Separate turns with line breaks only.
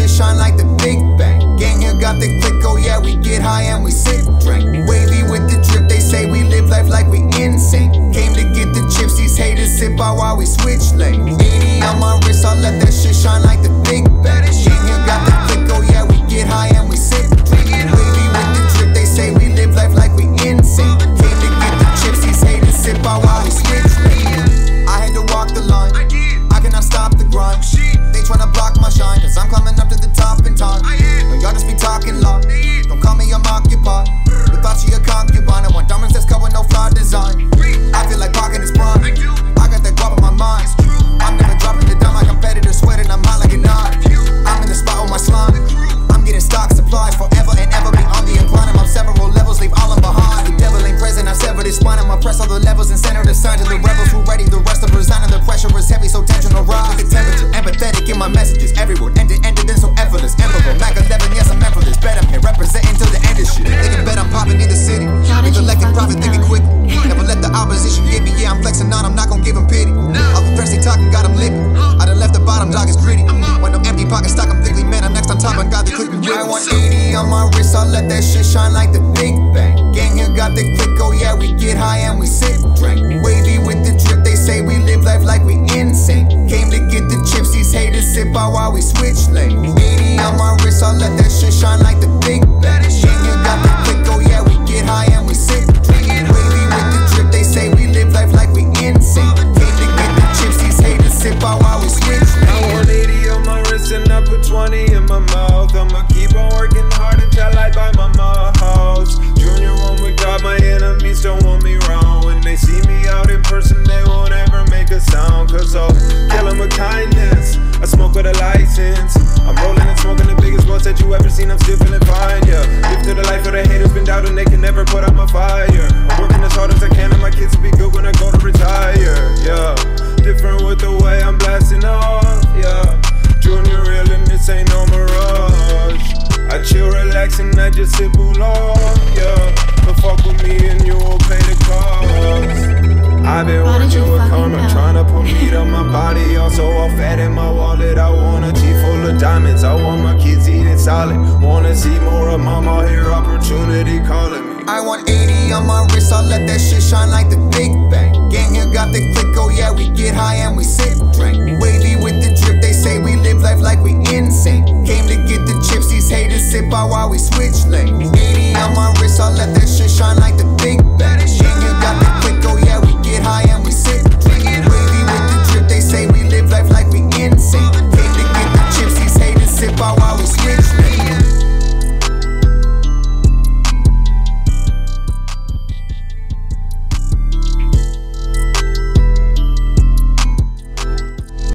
shit shine like the Big Bang. Gang here got the click, oh yeah, we get high and we sip drink. Wavy with the drip, they say we live life like we insane. Came to get the chips, these haters sip out while we switch lanes. AP on my wrist, I'll let that shit shine like the Big Bang. Gang here got the click, oh yeah, we get high and we sip drink. Wavy with the drip, they say we live life like we insane. Came to get the chips, these haters sip out while we switch lanes. I had to walk the line. Cannot stop the grind. They tryna block my shine, cause I'm climbing up to the top on my wrist, I let that shit shine like the Big Bang. Gang here got the click, oh yeah, we get high and we sip drink. Wavy with the drip, they say we live life like we insane. Came to get the chips, these haters sip out while we switch lanes. AP on my wrist, I let that shit shine like the Big Bang. Gang here got the
that you ever seen. I'm still feeling fine, yeah. Live to the life of the haters, been doubting they can never put out my fire. I'm working as hard as I can, and my kids will be good when I go to retire, yeah. Different with the way I'm blasting off, yeah. Junior real and this ain't no mirage. I chill, relax, and I just sip oolong, yeah. But fuck with me and you will pay the cost. I've been
Why
working with karma, trying to put meat on my body. Also, all fat in my wallet. I want a teeth full of diamonds. I want my kids solid. Wanna see more of mama here, opportunity calling me.
I want AP on my wrist, I'll let that shit shine like the Big Bang. Gang here got the click, oh yeah, we get high and we sip drink. Wavy with the drip, they say we live life like we insane. Came to get the chips, these haters sip out while we switch lanes. AP on my wrist, I'll let that shit shine like the Big